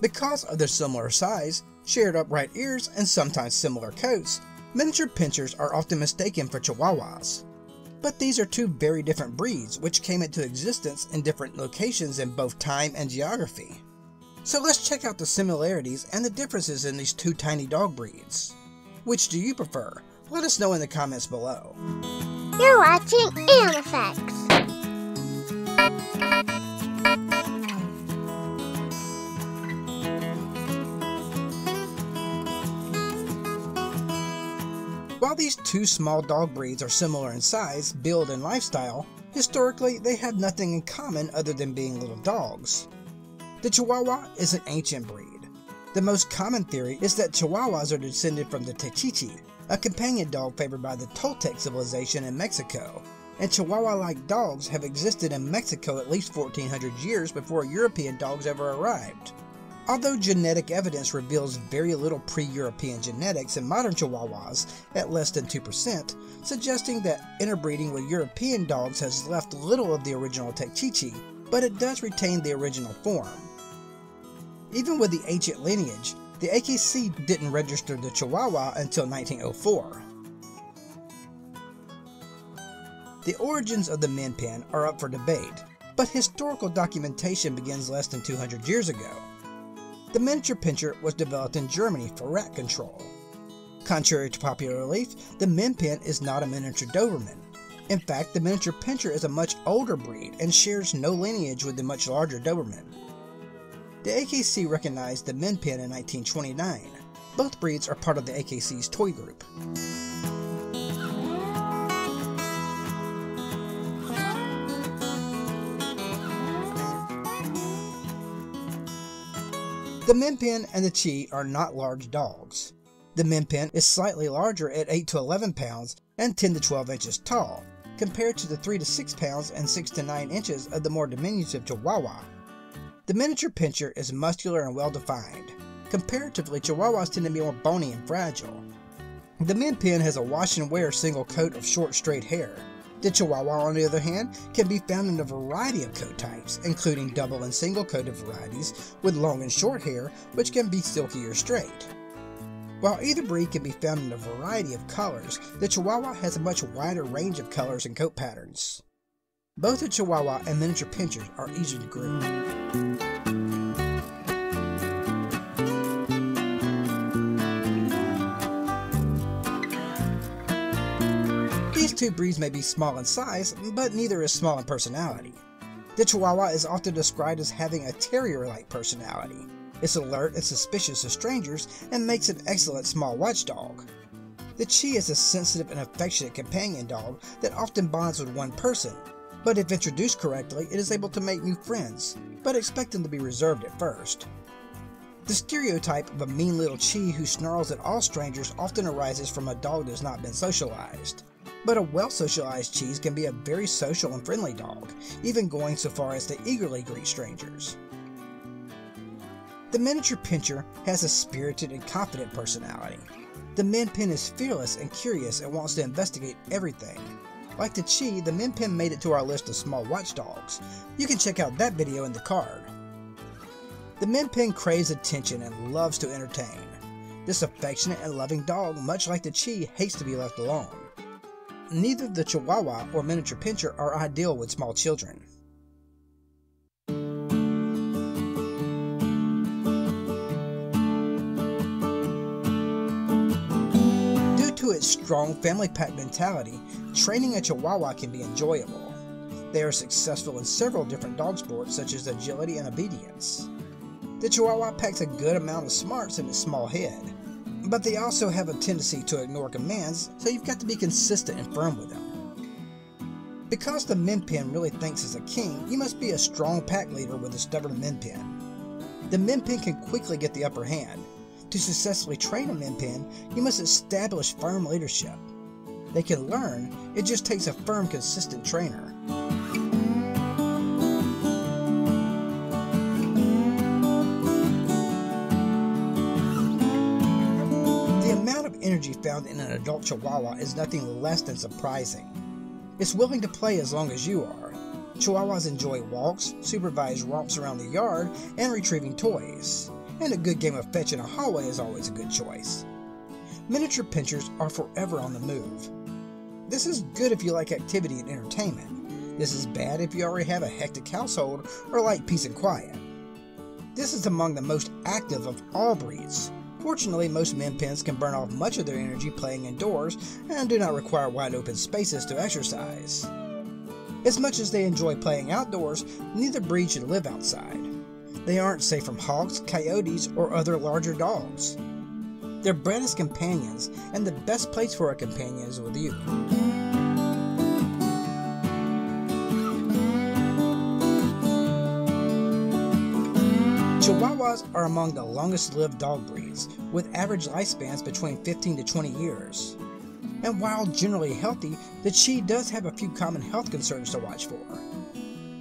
Because of their similar size, shared upright ears, and sometimes similar coats, miniature pinschers are often mistaken for chihuahuas. But these are two very different breeds which came into existence in different locations in both time and geography. So let's check out the similarities and the differences in these two tiny dog breeds. Which do you prefer? Let us know in the comments below. You're watching. While these two small dog breeds are similar in size, build, and lifestyle, historically they have nothing in common other than being little dogs. The Chihuahua is an ancient breed. The most common theory is that Chihuahuas are descended from the Techichi, a companion dog favored by the Toltec civilization in Mexico, and Chihuahua-like dogs have existed in Mexico at least 1400 years before European dogs ever arrived. Although genetic evidence reveals very little pre-European genetics in modern Chihuahuas at less than 2%, suggesting that interbreeding with European dogs has left little of the original Techichi, but it does retain the original form. Even with the ancient lineage, the AKC didn't register the Chihuahua until 1904. The origins of the Min Pin are up for debate, but historical documentation begins less than 200 years ago. The miniature pinscher was developed in Germany for rat control. Contrary to popular belief, the Min Pin is not a miniature Doberman. In fact, the miniature pinscher is a much older breed and shares no lineage with the much larger Doberman. The AKC recognized the Min Pin in 1929. Both breeds are part of the AKC's toy group. The Min Pin and the Chi are not large dogs. The Min Pin is slightly larger at 8 to 11 pounds and 10 to 12 inches tall, compared to the 3 to 6 pounds and 6 to 9 inches of the more diminutive Chihuahua. The miniature pinscher is muscular and well defined. Comparatively, Chihuahuas tend to be more bony and fragile. The Min Pin has a wash and wear single coat of short straight hair, the Chihuahua, on the other hand, can be found in a variety of coat types, including double and single coated varieties with long and short hair, which can be silky or straight. While either breed can be found in a variety of colors, the Chihuahua has a much wider range of colors and coat patterns. Both the Chihuahua and miniature pinschers are easy to groom. Two breeds may be small in size, but neither is small in personality. The Chihuahua is often described as having a terrier-like personality. It's alert and suspicious of strangers and makes an excellent small watchdog. The Chi is a sensitive and affectionate companion dog that often bonds with one person, but if introduced correctly, it is able to make new friends, but expect them to be reserved at first. The stereotype of a mean little Chi who snarls at all strangers often arises from a dog that has not been socialized. But a well socialized Chis can be a very social and friendly dog, even going so far as to eagerly greet strangers. The miniature pinscher has a spirited and confident personality. The Min Pin is fearless and curious and wants to investigate everything. Like the Chi, the Min Pin made it to our list of small watchdogs. You can check out that video in the card. The Min Pin craves attention and loves to entertain. This affectionate and loving dog, much like the Chi, hates to be left alone neither the Chihuahua or miniature pinscher are ideal with small children. Due to its strong family pack mentality, training a Chihuahua can be enjoyable. They are successful in several different dog sports such as agility and obedience. The Chihuahua packs a good amount of smarts in its small head, but they also have a tendency to ignore commands, so you've got to be consistent and firm with them. Because the Min Pin really thinks as a king, you must be a strong pack leader with a stubborn Min Pin. The Min Pin can quickly get the upper hand. To successfully train a Min Pin, you must establish firm leadership. They can learn, it just takes a firm, consistent trainer. Found in an adult Chihuahua is nothing less than surprising. It's willing to play as long as you are. Chihuahuas enjoy walks, supervised romps around the yard, and retrieving toys. and a good game of fetch in a hallway is always a good choice. Miniature pinschers are forever on the move. This is good if you like activity and entertainment. This is bad if you already have a hectic household or like peace and quiet. This is among the most active of all breeds. Fortunately, most min pins can burn off much of their energy playing indoors and do not require wide open spaces to exercise. As much as they enjoy playing outdoors, neither breed should live outside. They aren't safe from hawks, coyotes, or other larger dogs. They're bred as companions, and the best place for a companion is with you. Chihuahuas are among the longest lived dog breeds, with average lifespans between 15 to 20 years. And while generally healthy, the Chi does have a few common health concerns to watch for.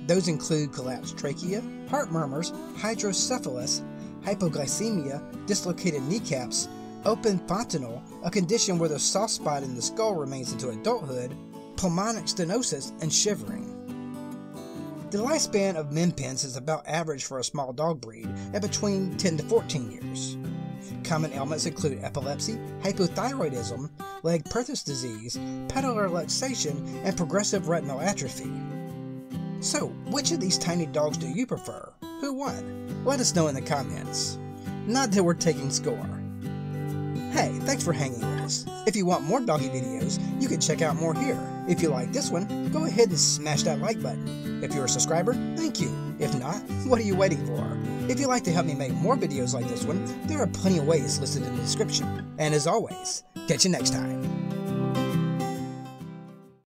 Those include collapsed trachea, heart murmurs, hydrocephalus, hypoglycemia, dislocated kneecaps, open fontanel, a condition where the soft spot in the skull remains into adulthood, pulmonic stenosis, and shivering. The lifespan of min pins is about average for a small dog breed at between 10 to 14 years. Common ailments include epilepsy, hypothyroidism, Legg-Perthes disease, patellar luxation, and progressive retinal atrophy. So, which of these tiny dogs do you prefer? Who won? Let us know in the comments. Not that we're taking score. Hey, thanks for hanging with us. If you want more doggy videos, you can check out more here. If you like this one, go ahead and smash that like button. If you're a subscriber, thank you. If not, what are you waiting for? If you'd like to help me make more videos like this one, there are plenty of ways listed in the description. And as always, catch you next time.